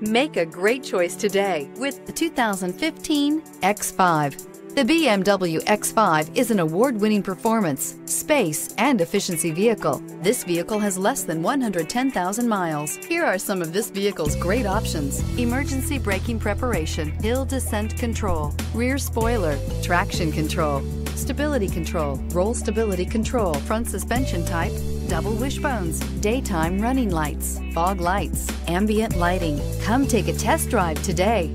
Make a great choice today with the 2015 X5. The BMW X5 is an award-winning performance, space, and efficiency vehicle. This vehicle has less than 110,000 miles. Here are some of this vehicle's great options. Emergency braking preparation, hill descent control, rear spoiler, traction control, stability control, roll stability control, front suspension type, double wishbones, daytime running lights, fog lights, ambient lighting. Come take a test drive today.